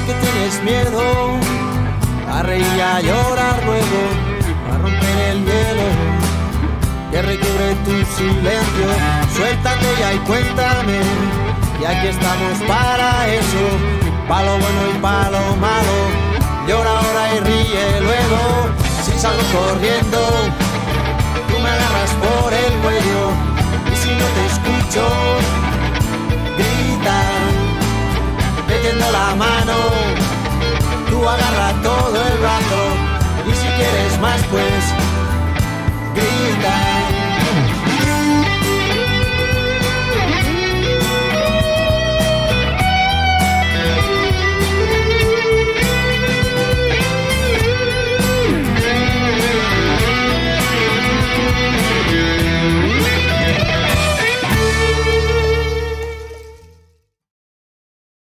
que tienes miedo. A reír y a llorar luego, a romper el hielo. Que recubre tu silencio. Suéltate ya y cuéntame, y aquí estamos para eso, palo bueno y palo malo. Llora ahora y ríe luego, si salgo corriendo, la mano, tú agarra todo el brazo, y si quieres más pues